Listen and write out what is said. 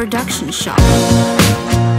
production shop.